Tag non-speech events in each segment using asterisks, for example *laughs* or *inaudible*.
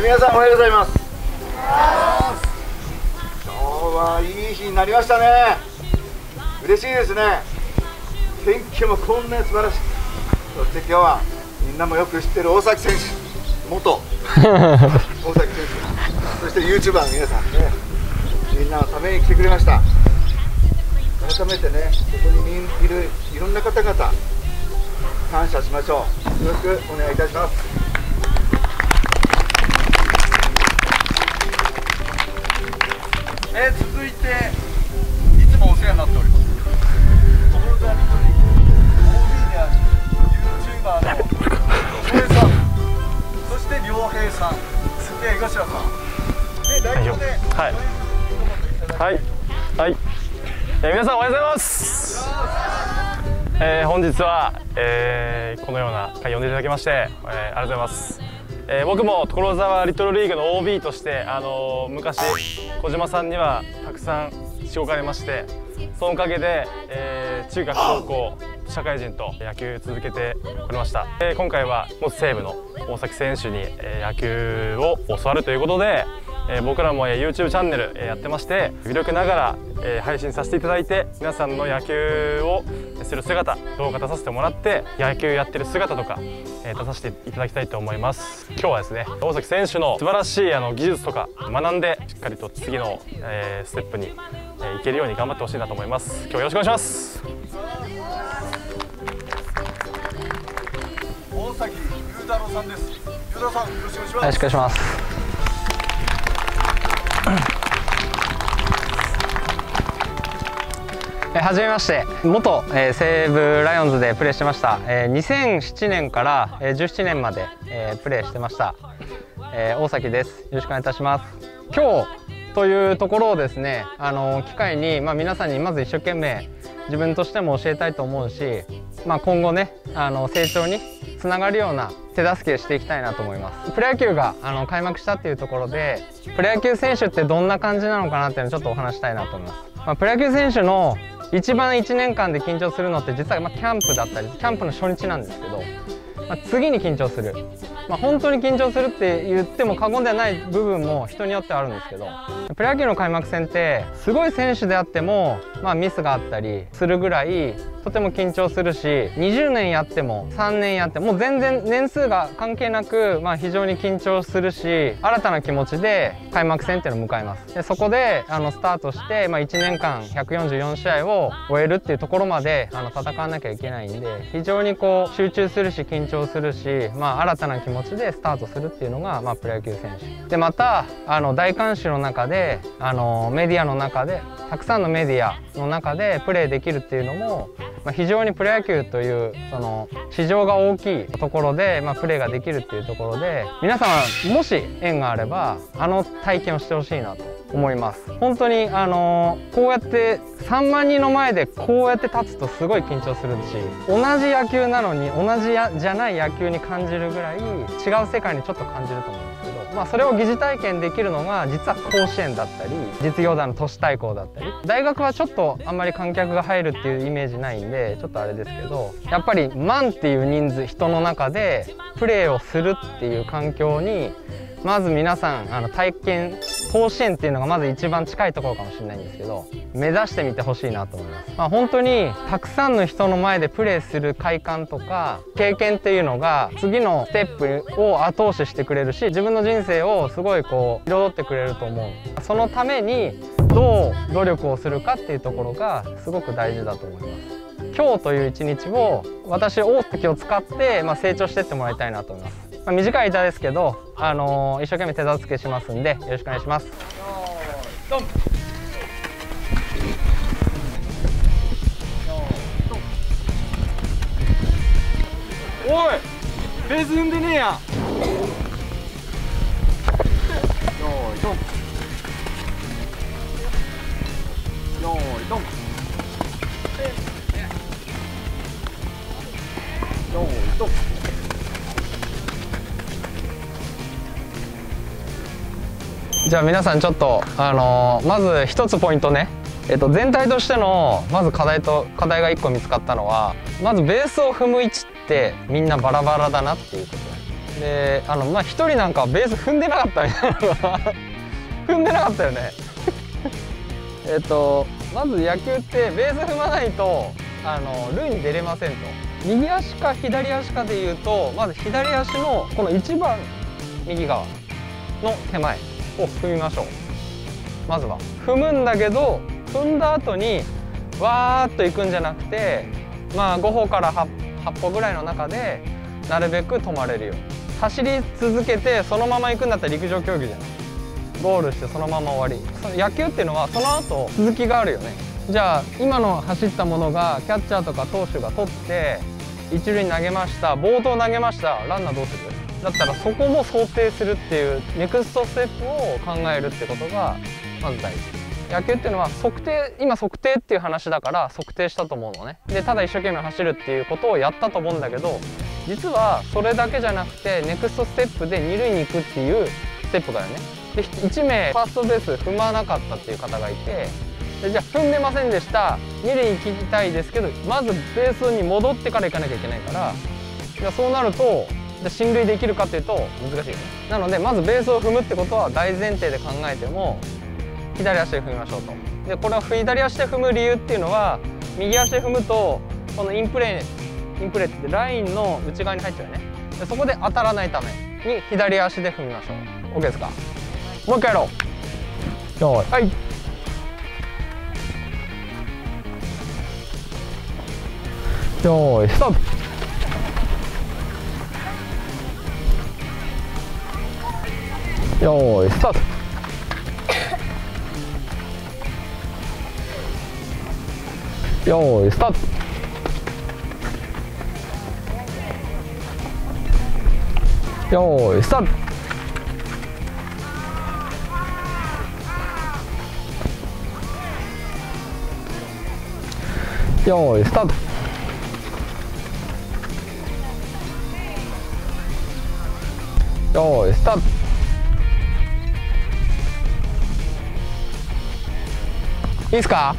え皆さんおはようございます。今日はいい日になりましたね。嬉しいですね。天気もこんなに素晴らしいそして今日はみんなもよく知ってる大崎選手。元。*laughs* 大崎選手。そして YouTuber の皆さんね。みんなのために来てくれました。改めてねここにいるいろんな方々感謝しましょう。よろしくお願いいたしますえー、続いていつもお世話になっております。所沢リトリー OB である YouTuber の小平さんそして良平さんで江頭さん。で代表ではい。はい。はい、えー、皆さんおはようございます。えー、本日は、えー、このような会呼んでいただきまして、えー、ありがとうございます。えー、僕も所沢リトルリーグの OB として、あのー、昔小島さんにはたくさんしごかれましてそのおかげで、えー、中学高校社会人と野球続けておりました、えー、今回は元西武の大崎選手に、え野球を教わるということで、え僕らも、え YouTube チャンネル、えやってまして微力ながら、え配信させていただいて皆さんの野球をする姿動画出させてもらって野球やってる姿とか、え出させていただきたいと思います。今日はですね大崎選手の素晴らしいあの技術とか学んでしっかりと次の、えステップに、えいけるように頑張ってほしいなと思います。今日よろしくお願いします。大崎裕太郎さんです。裕太郎さんよろしくお願いしますはじめまして。元、えー、西武ライオンズでプレーしてました、えー、2007年から、えー、17年まで、えー、プレーしてました、えー、大崎です。よろしくお願いいたします。今日というところをですねあの機会に、まあ、皆さんにまず一生懸命自分としても教えたいと思うし、まあ、今後ねあの成長につながるような手助けしていきたいなと思います。プロ野球があの開幕したっていうところでプロ野球選手ってどんな感じなのかなっていうのをちょっとお話したいなと思います、まあ、プロ野球選手の一番1年間で緊張するのって実はまキャンプだったりキャンプの初日なんですけど、まあ、次に緊張する、まあ、本当に緊張するって言っても過言ではない部分も人によってはあるんですけどプロ野球の開幕戦ってすごい選手であっても、まあ、ミスがあったりするぐらいとても緊張するし20年やっても3年やってもう全然年数が関係なく、まあ、非常に緊張するし新たな気持ちで開幕戦っていうのを迎えます。でそこであのスタートして、まあ、1年間144試合を終えるっていうところまであの戦わなきゃいけないんで非常にこう集中するし緊張するし、まあ、新たな気持ちでスタートするっていうのが、まあ、プロ野球選手。でまたあの大観衆の中であのメディアの中でたくさんのメディアの中でプレーできるっていうのもまあ、非常にプロ野球というその市場が大きいところで、まあ、プレーができるっていうところで皆さんもし縁があればあの体験をしてほしいなと。思います。本当にあのこうやって3万人の前でこうやって立つとすごい緊張するし同じ野球なのに同じやじゃない野球に感じるぐらい違う世界にちょっと感じると思うんですけど、まあ、それを疑似体験できるのが実は甲子園だったり実業団の都市対抗だったり。大学はちょっとあんまり観客が入るっていうイメージないんでちょっとあれですけどやっぱり万っていう人数人の中でプレーをするっていう環境にまず皆さんあの体験甲子園っていうのがまず一番近いところかもしれないんですけど目指してみてほしいなと思います、まあ、本当にたくさんの人の前でプレーする快感とか経験っていうのが次のステップを後押ししてくれるし自分の人生をすごいこう彩ってくれると思う。そのためにどう努力をするかっていうところがすごく大事だと思います。今日という一日を私大崎を使って、まあ、成長してってもらいたいなと思います。まあ、短い板ですけど、あのー、一生懸命手助けしますんでよろしくお願いします。おいベース踏んでねえや。よーいドン。よーいドンじゃあ皆さんちょっと、あのー、まず一つポイントね、えっと、全体としてのまず課題と課題が1個見つかったのはまずベースを踏む位置ってみんなバラバラだなっていうこと。であのまあ一人なんかベース踏んでなかったみたいな *laughs* 踏んでなかったよね。*laughs* えっとまず野球ってベース踏まないとあの塁に出れませんと。右足か左足かでいうとまず左足のこの一番右側の手前。を踏みましょう。まずは踏むんだけど踏んだ後にわーっと行くんじゃなくてまあ5歩から 8, 8歩ぐらいの中でなるべく止まれるように。走り続けてそのまま行くんだったら陸上競技じゃない。ゴールしてそのまま終わり。野球っていうのはその後続きがあるよね。じゃあ今の走ったものがキャッチャーとか投手が取って一塁に投げました。ボードを投げました。ランナーどうする？だったらそこも想定するっていうネクストステップを考えるってことがまず大事。野球っていうのは測定今測定っていう話だから測定したと思うのね。でただ一生懸命走るっていうことをやったと思うんだけど実はそれだけじゃなくてネクストステップで二塁に行くっていうステップがあるね。で1名ファーストベース踏まなかったっていう方がいてでじゃあ踏んでませんでした。二塁行きたいですけどまずベースに戻ってから行かなきゃいけないからいやそうなるとじゃ進塁できるかっていうと難しいよね。なのでまずベースを踏むってことは大前提で考えても左足で踏みましょうと。でこれは左足で踏む理由っていうのは右足で踏むとこのインプレーインプレーってラインの内側に入っちゃうよね。でそこで当たらないために左足で踏みましょう。OK ですか？もう一回やろう。よーい。はい。よーい。スタートよーいスタート。よーいスタート。よーいスタート。よーいスタート。よーいスタート。いいですか？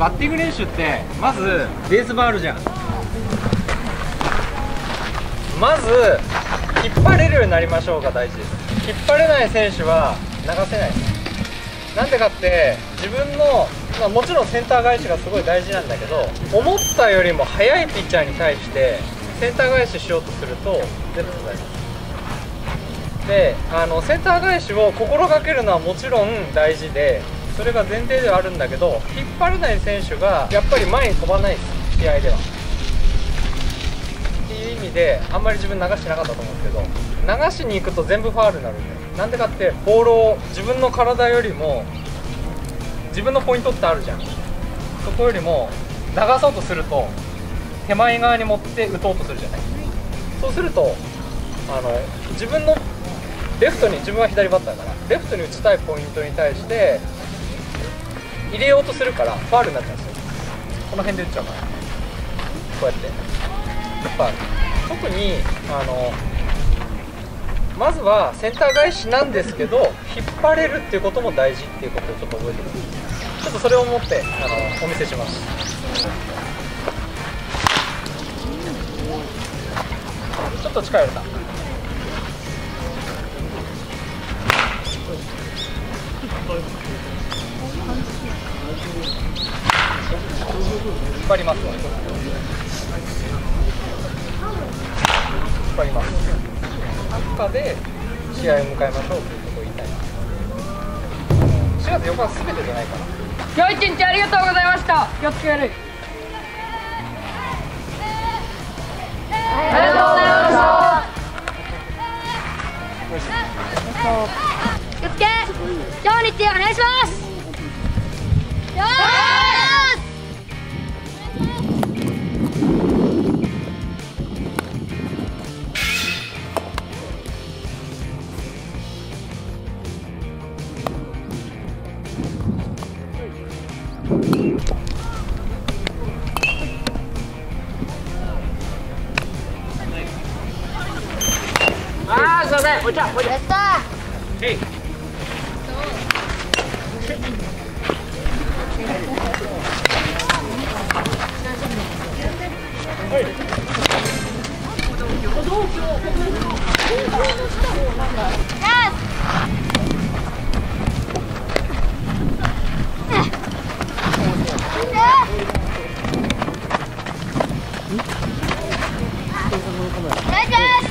バッティング練習ってまずベース板あるじゃん。まず引っ張れるようになりましょうが大事。です引っ張れない選手は流せない。なんでかって自分の、まあ、もちろんセンター返しがすごい大事なんだけど思ったよりも速いピッチャーに対してセンター返ししようとすると全部叩きますであのセンター返しを心がけるのはもちろん大事でそれが前提ではあるんだけど引っ張れない選手がやっぱり前に飛ばないです。試合では。っていう意味であんまり自分流してなかったと思うんですけど流しに行くと全部ファールになるんで。なんでかってボールを自分の体よりも自分のポイントってあるじゃん。そこよりも流そうとすると手前側に持って打とうとするじゃない。そうするとあの自分のレフトに自分は左バッターだからレフトに打ちたいポイントに対して入れようとするからファールになっちゃうんですよ。この辺で打っちゃうから。こうやって。ファール特にあのまずはセンター返しなんですけど引っ張れるっていうことも大事っていうことをちょっと覚えてくださいちょっとそれを持ってあのお見せします。ちょっと力入れた。引っ張ります引っ張ります。中で試合を迎えましょうということを言いたい4月4日は全てじゃないから。今日一日ありがとうございました。気をつける。ありがとうございました。気をつけ。今日日お願いします大丈夫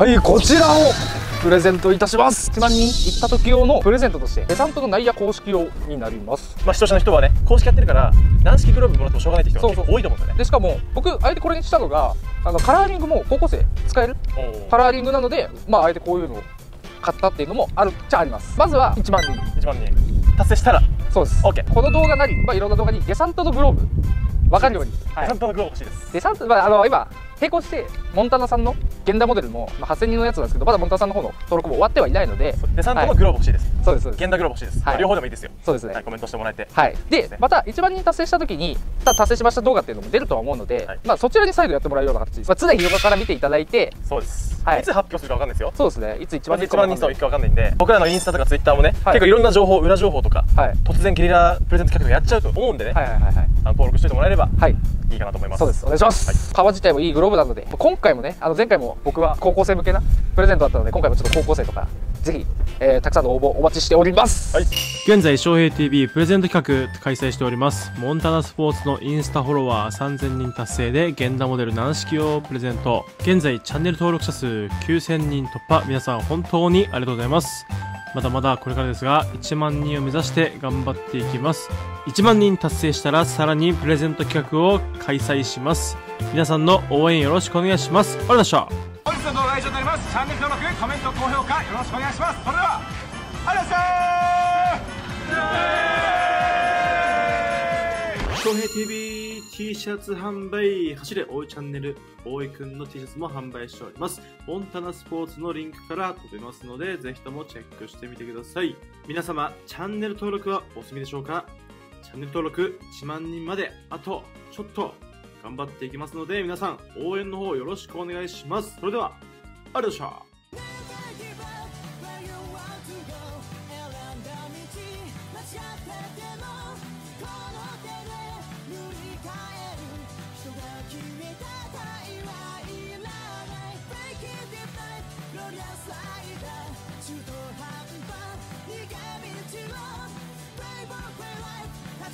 はいこちらをプレゼントいたします。1万人行った時用のプレゼントとしてデサントの内野公式用になります。まあ視聴者の人はね公式やってるから軟式グローブもらってもしょうがないって人う多いと思う。んですよねでしかも僕あえてこれにしたのがあのカラーリングも高校生使える。カラーリングなのでまああえてこういうのを買ったっていうのもあるっちゃあります。まずは1万人。1万人。達成したら。そうです。OK この動画なり、まあ、いろんな動画にデサントのグローブ。分かるように、はい。ちゃんとのグローブ欲しいです。デサント、まあ、あの今並行してモンタナさんの現代モデルも、まあ、8000人のやつなんですけどまだモンタナさんの方の登録も終わってはいないのでデサントのグローブ欲しい。ですそうですそうです現代グローブ欲しいです。はい。両方でもいいですよ。そうですね。はいコメントしてもらえて。はい、でね。また1万人達成した時にた達成しました動画っていうのも出るとは思うので、はい。まあ、そちらに再度やってもらうような形まあ、常に動画から見ていただいて。そうです。はい。いつ発表するかわかんないですよ。そうですね。いつ一番まず1万人数はい。くかわかんないんで僕らのインスタとかツイッターもねはい。結構いろんな情報裏情報とかはい。突然ゲリラプレゼント企画とかやっちゃうと思うんでねはいはいはいはい。あの登録しておいてもらえればはい。いいかなと思います。そうです。お願いします、革自体もいいグローブなので今回もねあの前回も僕は高校生向けなプレゼントだったので今回もちょっと高校生とかぜひ、えーたくさんの応募お待ちしております、はい。現在翔平 TV プレゼント企画開催しております。モンタナスポーツのインスタフォロワー3000人達成で現代モデル軟式をプレゼント。現在チャンネル登録者数9000人突破。皆さん本当にありがとうございます。まだまだこれからですが1万人を目指して頑張っていきます。1万人達成したらさらにプレゼント企画を開催します。皆さんの応援よろしくお願いします。ありがとうございましたチャンネル登録コメント高評価よろしくお願いします。それではありがとうございました翔平 TV T シャツ販売走れ大井チャンネル大井くんの T シャツも販売しておりますモンタナスポーツのリンクから飛べますのでぜひともチェックしてみてください皆様チャンネル登録はお済みでしょうかチャンネル登録1万人まであとちょっと頑張っていきますので皆さん応援の方よろしくお願いしますそれではありがとうございました。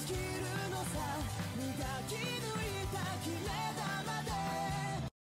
きるのさ磨きで